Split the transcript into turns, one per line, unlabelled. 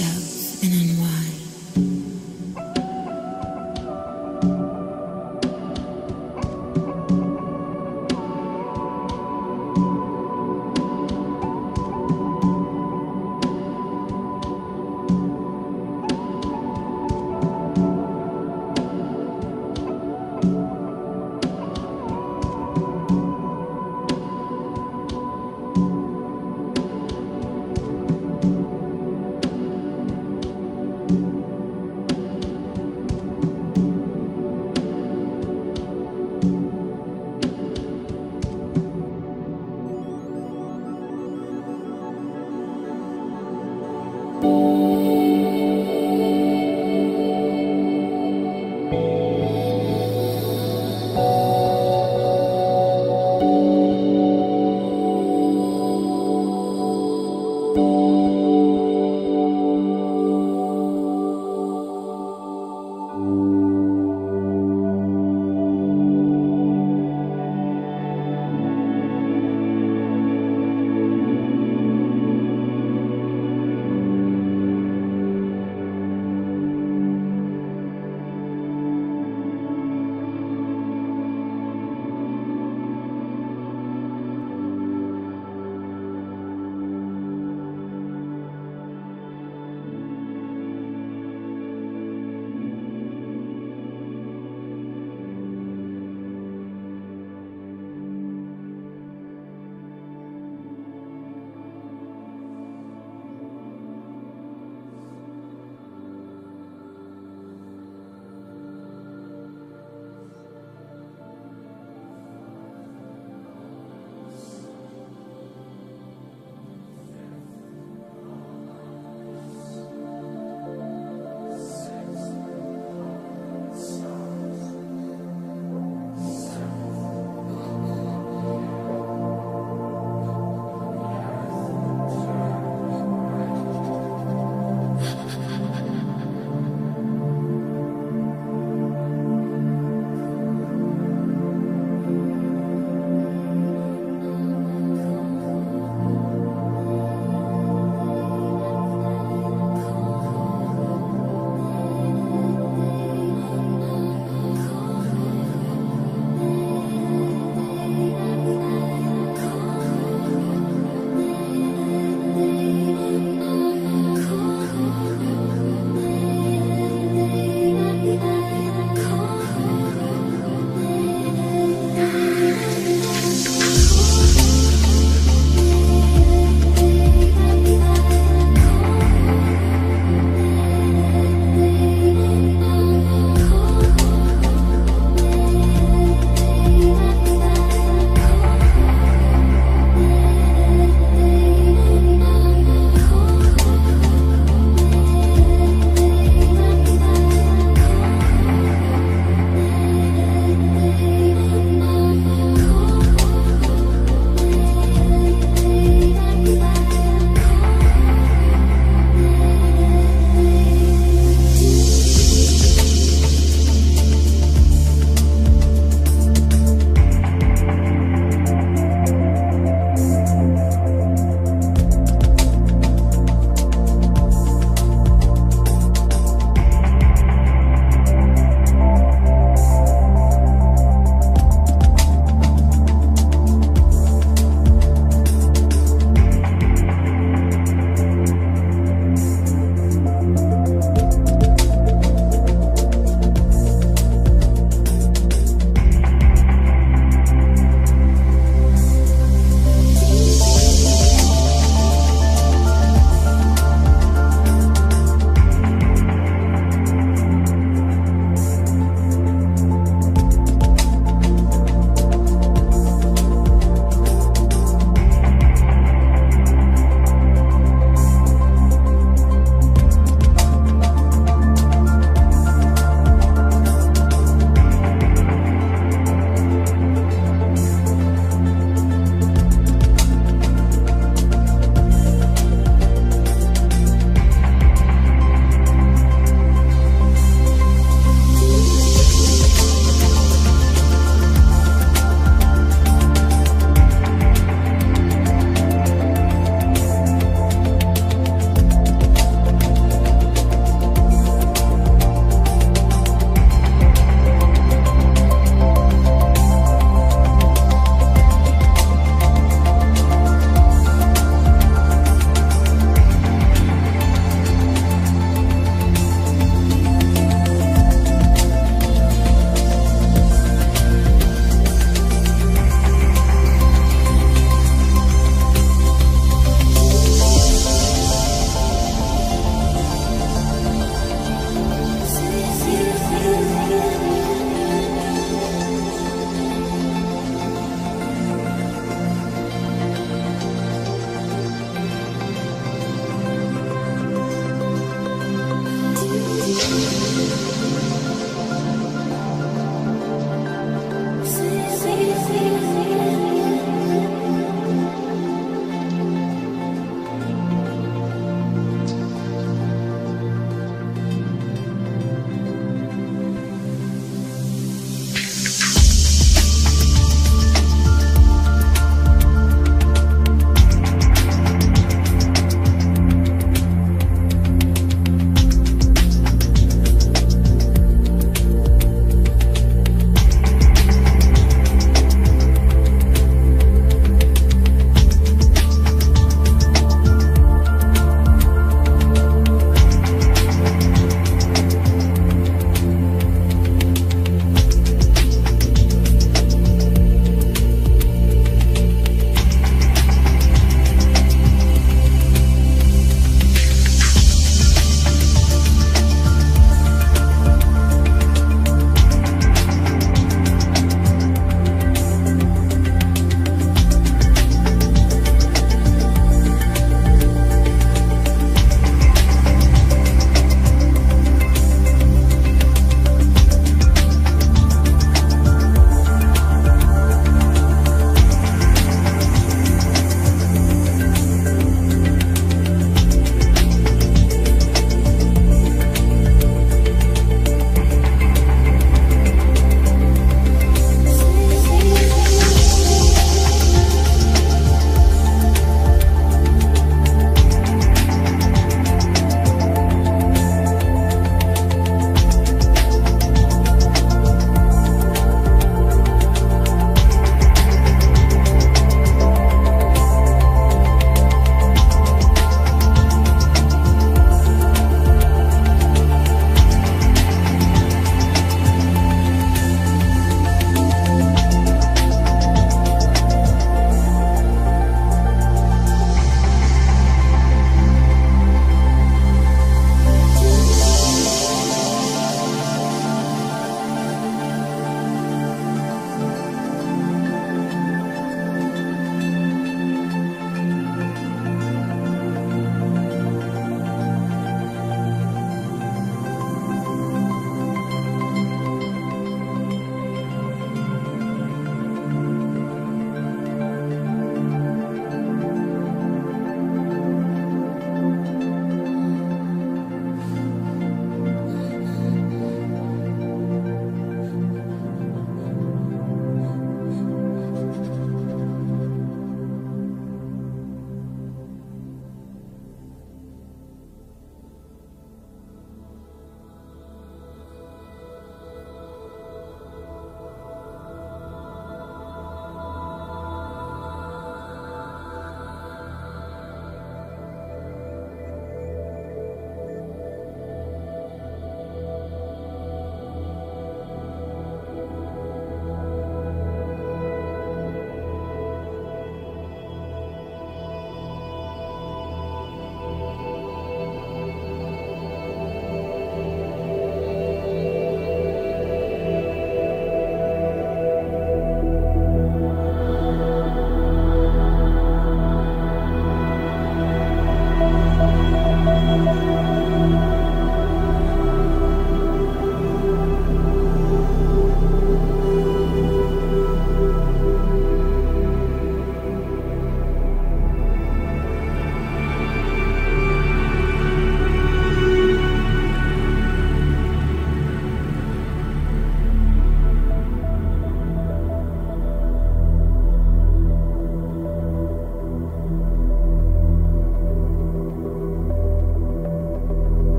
yourself